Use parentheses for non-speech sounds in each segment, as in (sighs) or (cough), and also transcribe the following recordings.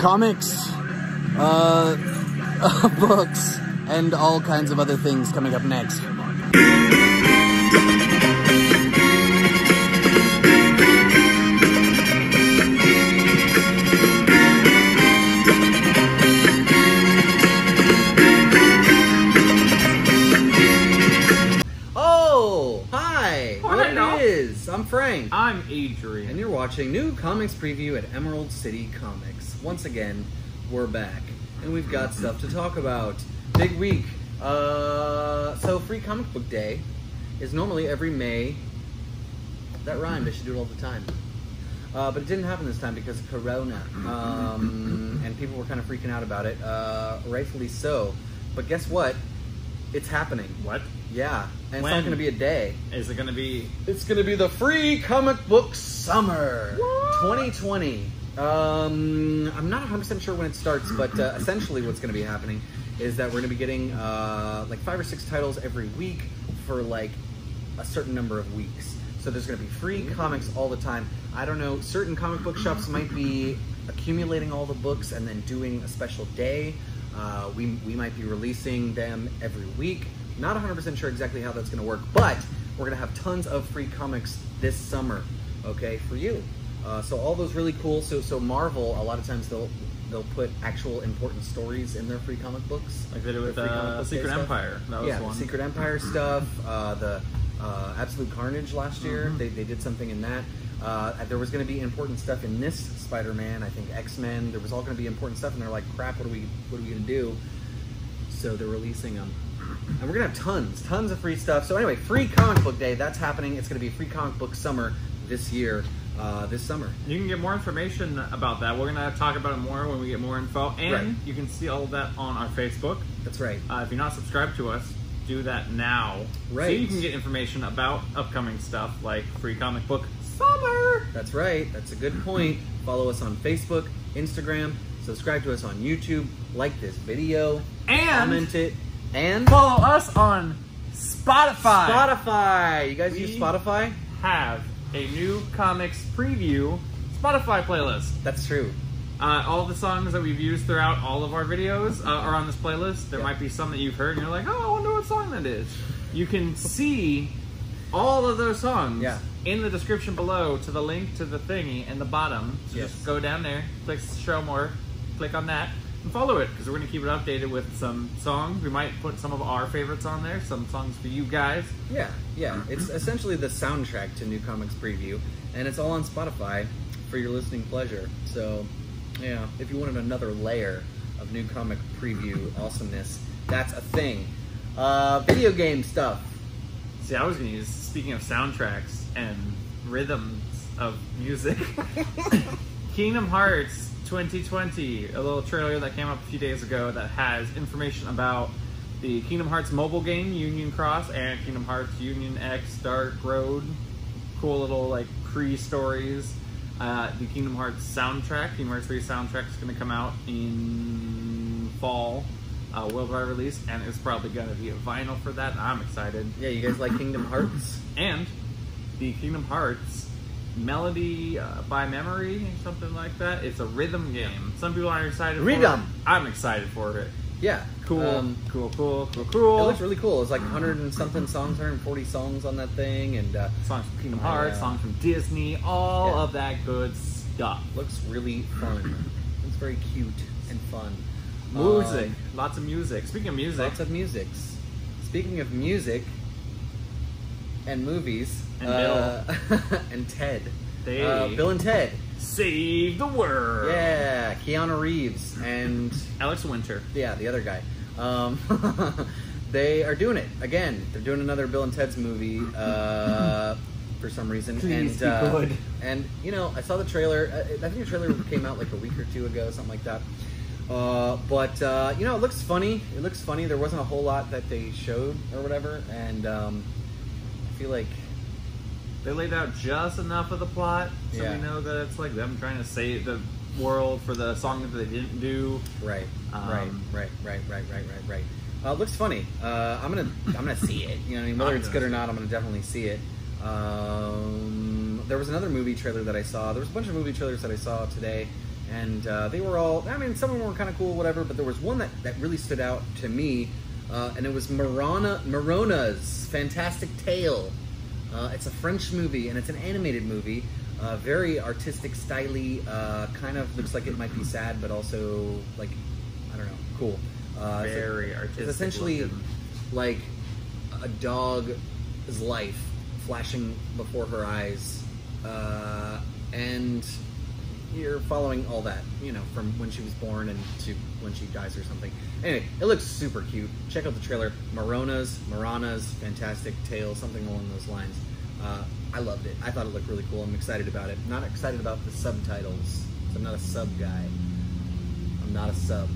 comics, uh, (laughs) books, and all kinds of other things coming up next. Oh, hi! What Hello. it is? I'm Frank. I'm Adrian. And you're watching New Comics Preview at Emerald City Comics. Once again, we're back. And we've got stuff to talk about. Big week. Uh, so, Free Comic Book Day is normally every May. That rhymed. I should do it all the time. Uh, but it didn't happen this time because of Corona. Um, and people were kind of freaking out about it. Uh, rightfully so. But guess what? It's happening. What? Yeah. And it's not going to be a day. Is it going to be? It's gonna be the free comic book summer What? 2020. Um, I'm not 100% sure when it starts, but uh, essentially what's gonna be happening is that we're gonna be getting uh, like five or six titles every week for like a certain number of weeks. So there's gonna be free comics all the time. I don't know, certain comic book shops might be accumulating all the books and then doing a special day. Uh, we, we might be releasing them every week. Not 100% sure exactly how that's going to work, but we're going to have tons of free comics this summer, okay, for you. Uh, so all those really cool. So so Marvel, a lot of times they'll they'll put actual important stories in their free comic books, Like they did with uh, Secret. Empire. That was yeah, one. Secret Empire (clears throat) stuff, uh, the uh, Absolute Carnage last year. Mhm. They, they did something in that. Uh, there was going to be important stuff in this Spider-Man. I think X-Men. There was all going to be important stuff, and they're like, "Crap, what are we what are we going to do?" So they're releasing them, and we're gonna have tons, tons of free stuff. So anyway, free comic book day. That's happening. It's gonna be free comic book summer this year. Uh, this summer. You can get more information about that. We're gonna talk about it more when we get more info, and Right. you can see all of that on our Facebook. That's right. Uh, if you're not subscribed to us, do that now. Right. So you can get information about upcoming stuff like free comic book summer. That's right. That's a good point. Follow us on Facebook, Instagram. Subscribe to us on YouTube. Like this video. And comment it. And follow us on Spotify. Spotify. You guys We- use Spotify? Have a new comics preview Spotify playlist. That's true. Uh, all the songs that we've used throughout all of our videos uh, are on this playlist. There Yeah. might be some that you've heard and you're like, oh, I wonder what song that is. You can see all of those songs Yeah. in the description below to the link to the thingy in the bottom. So Yes. just go down there, click show more, click on that, and follow it because we're going to keep it updated with some songs. We might put some of our favorites on there, some songs for you guys. Yeah, yeah. It's essentially the soundtrack to New Comics Preview, and it's all on Spotify for your listening pleasure. So, yeah, if you wanted another layer of New Comic Preview awesomeness, that's a thing. Uh, video game stuff. See, I was going to use, speaking of soundtracks and rhythms of music, (laughs) (laughs) Kingdom Hearts 2020, a little trailer that came up a few days ago that has information about the Kingdom Hearts mobile game, Union Cross, and Kingdom Hearts Union X Dark Road. Cool little, like, pre stories. Uh, the Kingdom Hearts soundtrack, Kingdom Hearts 3 soundtrack, is going to come out in fall, uh, worldwide release, and it's probably going to be a vinyl for that. I'm excited. Yeah, you guys like Kingdom Hearts? And the Kingdom Hearts Melody uh, by Memory, something like that. It's a rhythm game. Some people aren't excited for Rhythm. it. I'm excited for it. Yeah. Cool, Um, cool, cool, cool, cool. it looks really cool. It's like 100 and something songs, 140 songs on that thing, and uh, songs from Kingdom I, uh, Hearts, songs from Disney, all Yeah. of that good stuff. looks really fun. It's very cute and fun. Music, Um, lots of music. Speaking of music, Lots of musics. Speaking of music and movies, And uh, (laughs) and Ted, They- uh, Bill and Ted, save the world. yeah, Keanu Reeves and Alex Winter. yeah, the other guy. Um, (laughs) they are doing it again. They're doing another Bill and Ted's movie uh, for some reason. Please and, be uh, good. And you know, I saw the trailer. uh, I think the trailer came out like a week or two ago, something like that. Uh, but uh, you know, it looks funny. It looks funny. There wasn't a whole lot that they showed or whatever, and um, I feel like They laid out just enough of the plot so Yeah. we know that it's like them trying to save the world for the song that they didn't do. right, Um, right, right, right, right, right, right, right. Uh, it looks funny. Uh, I'm gonna, I'm gonna see it. You know, what I mean, (laughs) whether it's good or not, I'm gonna definitely see it. Um, there was another movie trailer that I saw. There was a bunch of movie trailers that I saw today, and uh, they were all. I mean, some of them were kind of cool, whatever. But there was one that that really stood out to me, uh, and it was Marana Marona's Fantastic Tale. Uh, it's a French movie, and it's an animated movie. Uh, very artistic, styly. Uh, kind of looks like it might be sad, but also like I don't know, cool. Uh, Very artistic It's essentially looking. like a dog's life flashing before her eyes, uh, and you're following all that, you know, from when she was born and to when she dies or something. Anyway, it looks super cute. Check out the trailer. Marona's, Marana's Fantastic Tale, something along those lines. Uh, I loved it. I thought it looked really cool. I'm excited about it. Not excited about the subtitles. I'm not a sub guy. I'm not a sub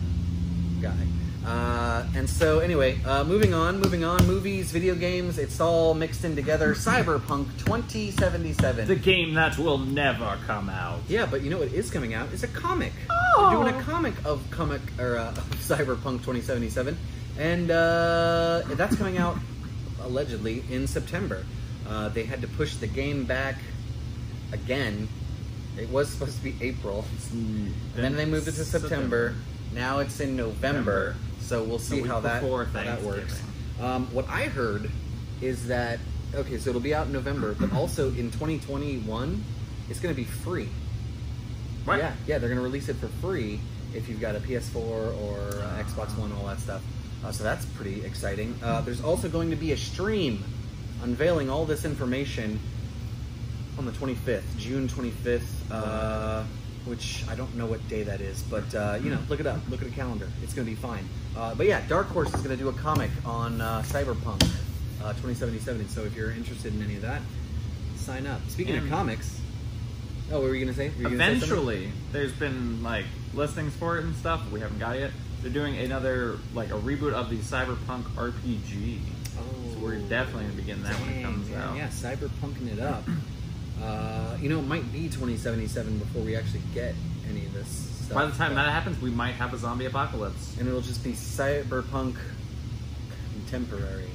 guy. Uh, and so, anyway, uh, moving on, moving on. Movies, video games, it's all mixed in together. Cyberpunk 2077. the game that will never come out. Yeah, but you know what is coming out? It's a comic. Oh. They're doing a comic of comic or uh, (laughs) of Cyberpunk 2077, and uh, that's coming out allegedly in September. Uh, they had to push the game back again. It was supposed to be April, and then they moved it to September. Now it's in November, November. So we'll see how that, how that works. Um, what I heard is that okay, so it'll be out in November, but also in 2021, it's going to be free. What? Yeah, yeah, they're going to release it for free if you've got a PS4 or uh, Xbox One, all that stuff. Uh, so that's pretty exciting. Uh, there's also going to be a stream unveiling all this information on the 25th, June 25th, uh, which I don't know what day that is, but uh, you know, look it up, look at a calendar. It's going to be fine. Uh, but yeah, Dark Horse is going to do a comic on uh, Cyberpunk uh, 2077. So if you're interested in any of that, sign up. Speaking of comics, oh, what were you going to say? Gonna say? Eventually, there's been like listings for it and stuff. We haven't got it yet. They're doing another like a reboot of the Cyberpunk RPG. Oh, So we're definitely gonna be getting that when it dang, comes yeah, out. Yeah, cyberpunking it up. Uh, you know, it might be 2077 before we actually get any of this stuff. By the time that happens, we might have a zombie apocalypse. and it'll just be cyberpunk contemporary.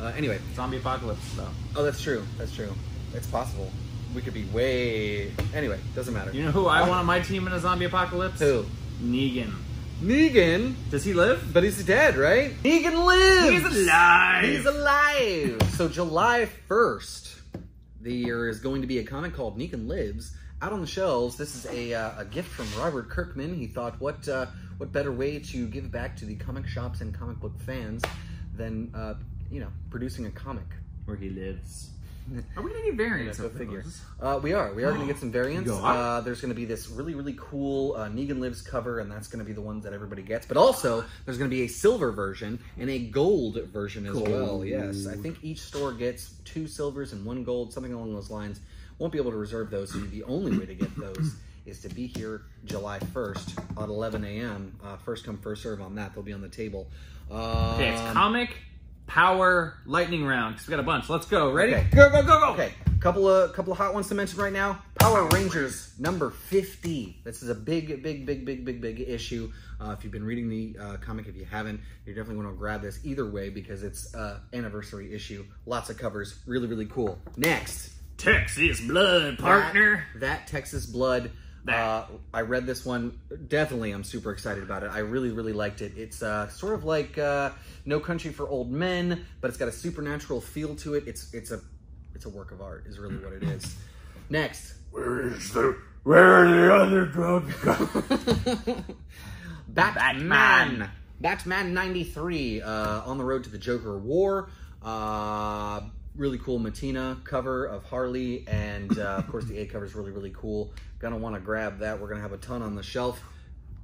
Uh, anyway, Zombie apocalypse though. oh, that's true. That's true. It's possible. We could be way. Anyway, doesn't matter. You know who I want on my team in a zombie apocalypse? Who? Negan. Negan, Does he live? but he's dead, right? Negan lives. He's alive. He's alive. so July 1st, there is going to be a comic called Negan Lives out on the shelves. This is a, uh, a gift from Robert Kirkman. He thought, what uh, what better way to give back to the comic shops and comic book fans than uh, you know producing a comic. Where he lives. Are we gonna get variants Go of figure. Uh, we are. We are going to get some (gasps) variants. Uh, there's going to be this really, really cool uh, Negan Lives cover, and that's going to be the ones that everybody gets. But also, there's going to be a silver version and a gold version as well. Yes, I think each store gets two silvers and one gold, something along those lines. Won't be able to reserve those, so the only way to get those (coughs) is to be here July 1st at 11 a.m. Uh, first come, first serve on that. They'll be on the table. Um, Okay, it's comic power lightning round. Cause we got a bunch. Let's go. Ready? Okay. Go go go go. Okay, couple of couple of hot ones to mention right now. Power Rangers number fifty. This is a big, big, big, big, big, big issue. Uh, if you've been reading the uh, comic, if you haven't, you're definitely going to grab this either way because it's uh, anniversary issue. Lots of covers, really, really cool. Next, Texas blood partner. that, that Texas Blood. That. Uh, I read this one. Definitely, I'm super excited about it. I really, really liked it. It's uh, sort of like uh, No Country for Old Men, but it's got a supernatural feel to it. It's it's a it's a work of art. Is really what it is. Next, Where is the where are the other drugs? (laughs) Batman. Batman. Batman 93 uh, on the road to the Joker War. Uh, really cool Mattina cover of Harley, and uh, of course the A cover is really really cool. Gonna want to grab that. We're gonna have a ton on the shelf.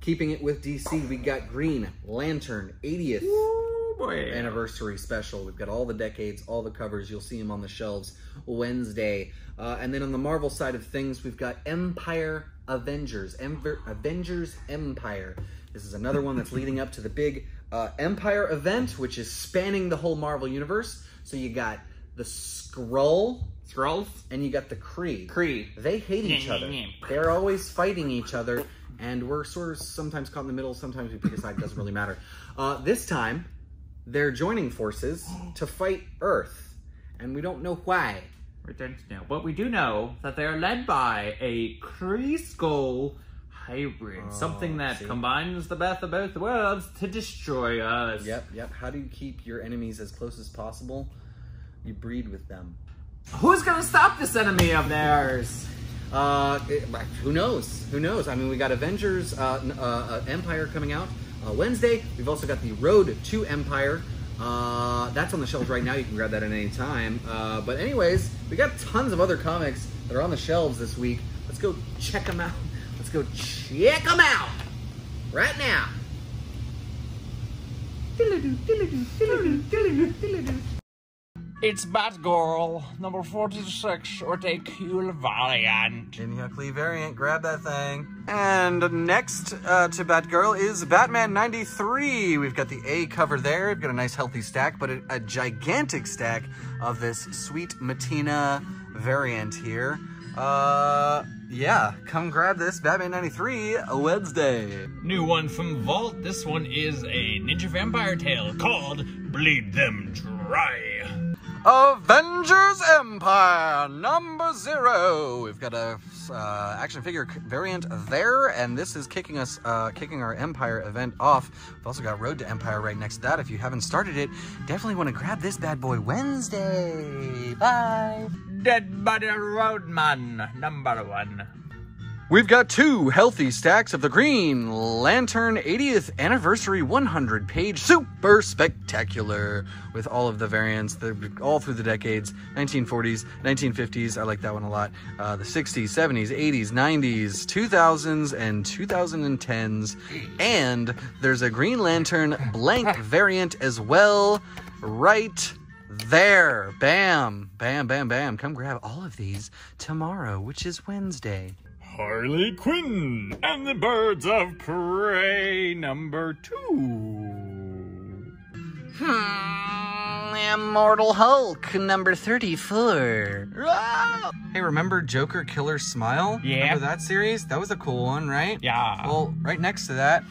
Keeping it with DC, we got Green Lantern 80th Ooh, boy. anniversary special. We've got all the decades, all the covers. You'll see them on the shelves Wednesday. Uh, and then on the Marvel side of things, we've got Empyre Avengers. Emver- Avengers Empyre. This is another one that's leading up to the big uh, Empyre event, which is spanning the whole Marvel universe. So you got the Skrull Skrulls. and you got the Kree. Kree. They hate each other. They're always fighting each other, and we're sort of sometimes caught in the middle. Sometimes we pick a side. Doesn't really matter. Uh, this time, they're joining forces to fight Earth, and we don't know why. We don't know, but we do know that they are led by a Kree Skrull hybrid, Oh, something that see? combines the best of both worlds to destroy us. Yep, yep. How do you keep your enemies as close as possible? You breed with them. Who's gonna stop this enemy of theirs? Uh, it- who knows? Who knows? I mean, we got Avengers uh, uh, uh, Empyre coming out uh, Wednesday. We've also got the Road to Empyre. Uh, that's on the shelves right now. You can grab that at any time. Uh, but anyways, we got tons of other comics that are on the shelves this week. Let's go check them out. Let's go check them out right now. It's Batgirl, number 46, or take you variant. Jamie Huckley variant, grab that thing. And next uh, to Batgirl is Batman 93. We've got the A cover there. We've got a nice healthy stack, but a, a gigantic stack of this sweet Mattina variant here. Uh, yeah, come grab this Batman 93 Wednesday. New one from Vault. This one is a Ninja Vampire tale called Bleed Them Dry. Avengers Empyre number zero. We've got a uh, action figure variant there, and this is kicking us, uh, kicking our Empyre event off. We've also got Road to Empyre right next to that. If you haven't started it, definitely want to grab this bad boy Wednesday. Bye. Dead Body Roadman, number one. We've got two healthy stacks of the Green Lantern 80th Anniversary 100 page super spectacular with all of the variants, the, all through the decades 1940s, 1950s. I like that one a lot. Uh, the 60s, 70s, 80s, 90s, 2000s, and 2010s. And there's a Green Lantern blank (laughs) variant as well, right there. Bam, bam, bam, bam. Come grab all of these tomorrow, which is Wednesday. Harley Quinn and the Birds of Prey, number two. Hmm, Immortal Hulk, number 34. Hey, remember Joker Killer Smile? Yeah. Remember that series? That was a cool one, right? Yeah. Well, right next to that,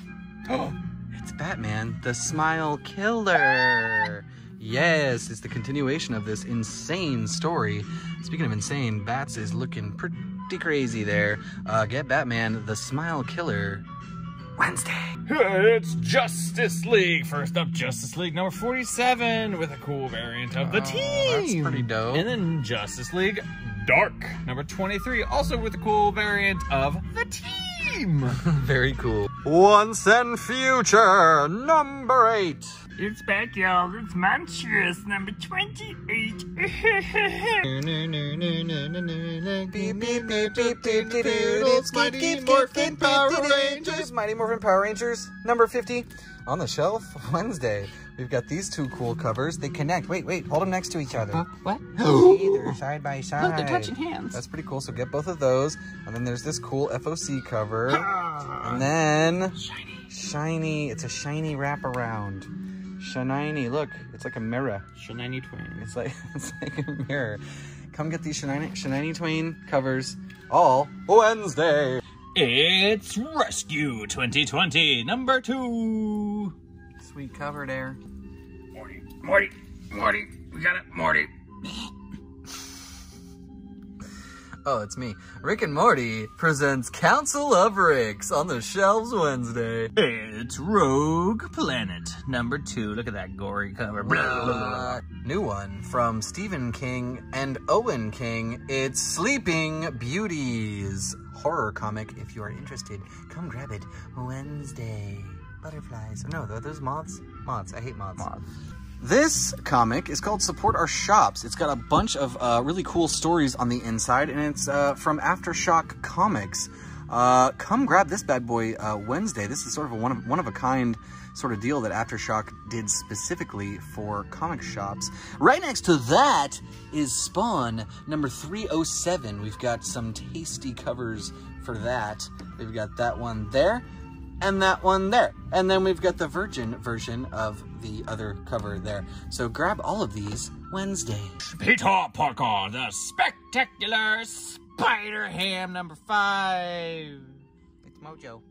it's Batman, the Smile Killer. Yes, it's the continuation of this insane story. Speaking of insane, Bats is looking pretty crazy there. Uh, get Batman, the Smile Killer, Wednesday. It's Justice League. First up, Justice League number 47 with a cool variant of the Oh, team. that's pretty dope. And then Justice League Dark number 23, also with a cool variant of the team. (laughs) Very cool. Once and Future, number eight. It's back, y'all. It's Monstress number 28. It's Mighty Morphin Power Rangers. Mighty Morphin Power Rangers, number 50. On the shelf, (laughs) Wednesday. We've got these two cool covers. They connect. Wait, wait, hold them next to each other. What? (gasps) See, they're side by side. Look, they're touching hands. That's pretty cool. So get both of those. And then there's this cool FOC cover. And then shiny. Shiny. It's a shiny wraparound. Shiny. Look, it's like a mirror. Shenani Twain. It's like (laughs) it's like a mirror. Come get these Shania, Shania Twain covers all Wednesday. It's Rescue 2020 number 2. Sweet cover there. Morty, Morty, Morty. We got it, Morty. Oh, it's me. Rick and Morty presents Council of Ricks on the shelves Wednesday. It's Rogue Planet number 2. Look at that gory cover. Uh, new one from Stephen King and Owen King. It's Sleeping Beauties. Horror comic. If you are interested, come grab it Wednesday. Butterflies. No, are those moths? Moths. I hate moths. This comic is called Support Our Shops. It's got a bunch of uh, really cool stories on the inside, and it's uh, from Aftershock Comics. Uh, come grab this bad boy uh, Wednesday. This is sort of a one of one of a kind sort of deal that Aftershock did specifically for comic shops. Right next to that is Spawn number 307. We've got some tasty covers for that. We've got that one there and that one there. And then we've got the Virgin version of the other cover there. So grab all of these Wednesday. Peter Parker, the spectacular Spider Ham number 5. It's Mojo.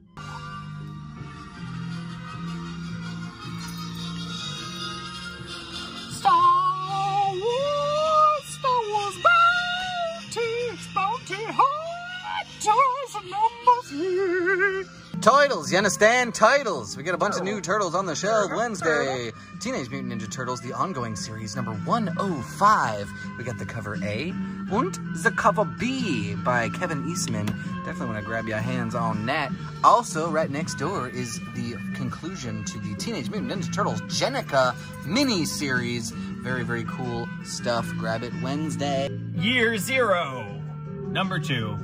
Star Wars, Star Wars Bounty, Bounty Hunters number 3. Titles, you understand? Titles. We got a bunch of new turtles on the shelf Wednesday. Teenage Mutant Ninja Turtles, the ongoing series, number 105. We got the cover A and the cover B by Kevin Eastman. Definitely want to grab your hands on that. Also, right next door is the conclusion to the Teenage Mutant Ninja Turtles Jennika mini series. Very, very cool stuff. Grab it Wednesday. Year zero. Number two.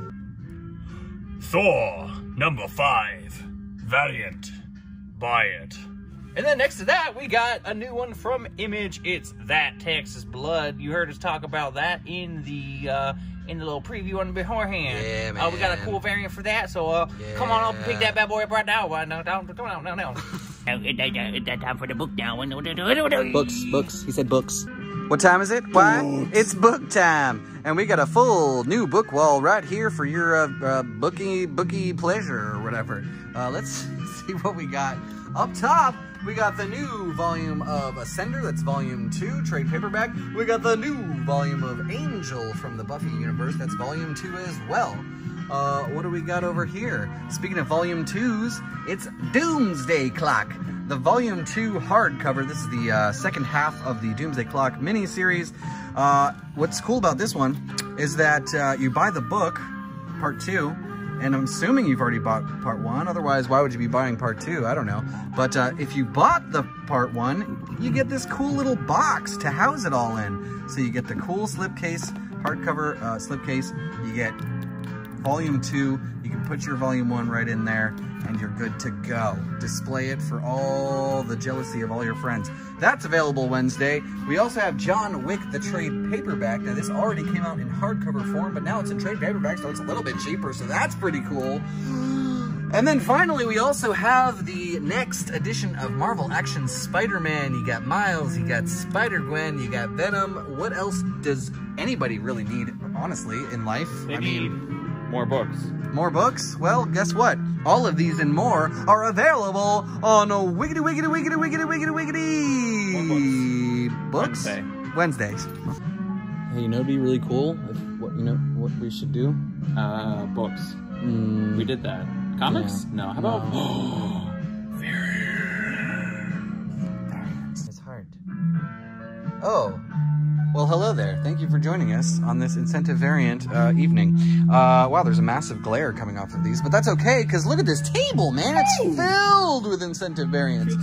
Thor. Number five. Valiant. Buy it. And then next to that, we got a new one from Image. It's That Texas Blood. You heard us talk about that in the uh, in the little preview one beforehand. Yeah, Uh, we got a cool variant for that, so uh, come on up and pick that bad boy up right now. Right now, down, down, down, down, down. It's that time for the book now. Books, books. He said books. What time is it? Why? It's book time, and we got a full new book wall right here for your uh, uh, bookie bookie pleasure or whatever. Uh, let's (laughs) see what we got up top. We got the new volume of Ascender, that's volume two, trade paperback. We got the new volume of Angel from the Buffy universe, that's volume two as well. Uh, what do we got over here? Speaking of volume twos, it's Doomsday Clock, the volume two hardcover. This is the uh, second half of the Doomsday Clock mini-series. Uh, what's cool about this one is that uh, you buy the book, part two, and I'm assuming you've already bought part one. Otherwise, why would you be buying part two? I don't know. But uh, if you bought the part one, you get this cool little box to house it all in. So you get the cool slipcase, hardcover uh, slipcase. You get volume two. You can put your volume one right in there and you're good to go. Display it for all the jealousy of all your friends. That's available Wednesday. We also have John Wick, the trade paperback. Now this already came out in hardcover form, but now it's in trade paperback, so it's a little bit cheaper, so that's pretty cool. And then finally, we also have the next edition of Marvel Action Spider-Man. You got Miles, you got Spider-Gwen, you got Venom. What else does anybody really need, honestly, in life? They I need more books. more books? Well, guess what? All of these and more are available on a Wiggity Wiggity Wiggity Wiggity Wiggity Wiggity Books Wednesday. Wednesdays. Hey, you know, it'd be really cool if what you know what we should do. Uh, books. Mm, We did that. Comics? Yeah. No. How about? (gasps) It's hard. Oh. Well, hello there. Thank you for joining us on this incentive variant uh, evening. Uh, wow, there's a massive glare coming off of these, but that's okay because look at this table, man. It's filled with incentive variants.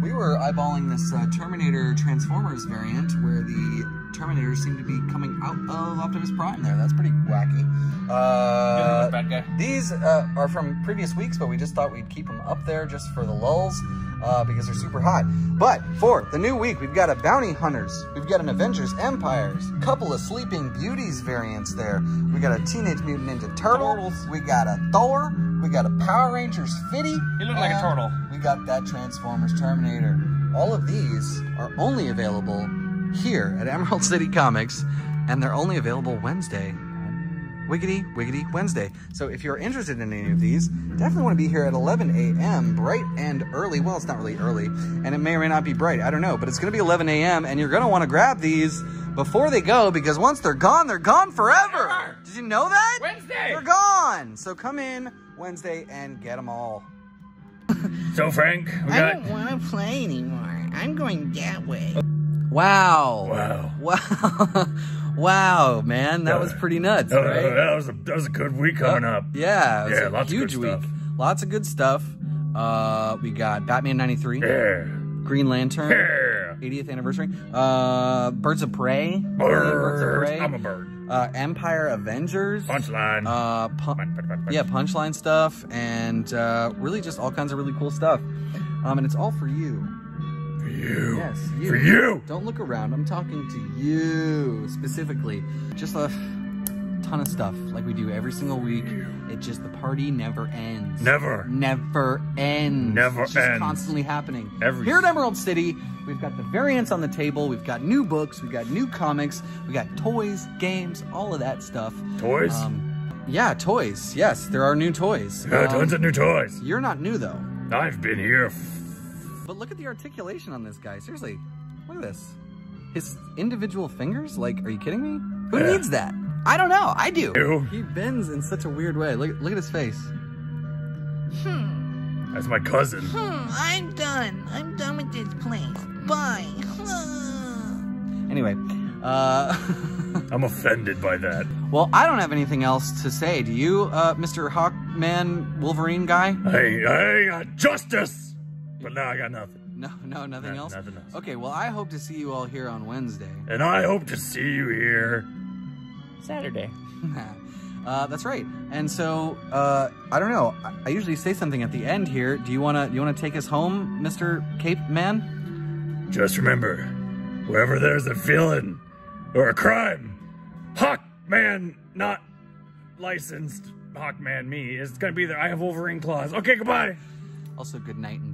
We were eyeballing this uh, Terminator Transformers variant where the Terminators seem to be coming out of Optimus Prime there. That's pretty wacky. Uh, bad guy. these uh, are from previous weeks, but we just thought we'd keep them up there just for the lulls uh, because they're super hot. But for the new week, we've got a Bounty Hunters, we've got an Avengers Empyres, couple of Sleeping Beauties variants there. We got a Teenage Mutant Ninja Turtle, Turtles. we got a Thor, we got a Power Rangers Fitty. He looked like a turtle. We got that Transformers Terminator. All of these are only available here at Emerald City Comics, and they're only available Wednesday. Wiggity, wiggity Wednesday. So if you're interested in any of these, definitely want to be here at 11 a.m., bright and early. Well, it's not really early, and it may or may not be bright. I don't know, but it's going to be 11 a.m., and you're going to want to grab these before they go because once they're gone, they're gone forever. Did you know that? Wednesday. They're gone. So come in Wednesday and get them all. So, Frank, we I got. don't want to play anymore. I'm going that way. Wow. Wow. Wow. (laughs) wow, man. That was pretty nuts, Oh, right? that was a that was a good week coming up. Yeah, it was Yeah, a lots of good week. stuff. Lots of good stuff. Uh, we got Batman 93, Yeah. Green Lantern, Yeah. 80th anniversary, uh, Birds of Prey, Birds of Bird. Prey, I'm a bird. uh, Empyre Avengers, Punchline. uh, pu- Punch, punch, punch, punch. yeah, punchline stuff, and uh, really just all kinds of really cool stuff. Um, and it's all for you. For you. Yes, you. For you. Don't look around. I'm talking to you specifically. Just a ton of stuff like we do every single week. It just the party never ends. Never. Never ends. Never it's just ends. constantly happening. Every- Here at Emerald City, we've got the variants on the table. We've got new books. We've got new comics. We got toys, games, all of that stuff. Toys? Um, yeah, toys. Yes, there are new toys. yeah, Um, tons of new toys. You're not new though. I've been here. F- But look at the articulation on this guy. Seriously, look at this. His individual fingers? Like, are you kidding me? Who Yeah. needs that? I don't know. I do. You. He bends in such a weird way. Look, look at his face. Hmm. That's my cousin. Hmm, I'm done. I'm done with this place. Bye. (sighs) Anyway, uh, (laughs) I'm offended by that. well, I don't have anything else to say. Do you, uh, Mr. Hawkman Wolverine guy? I, I got justice! But now I got nothing. No, no, nothing No- else. nothing else. Okay, well, I hope to see you all here on Wednesday. And I hope to see you here. Saturday. (laughs) uh, that's right. And so, uh, I don't know. I, I usually say something at the end here. Do you wanna, do you wanna take us home, Mr. Cape Man? Just remember, wherever there's a villain or a crime, Hawkman, not licensed Hawkman me, is gonna be there. I have Wolverine claws. Okay, goodbye. Also, good night and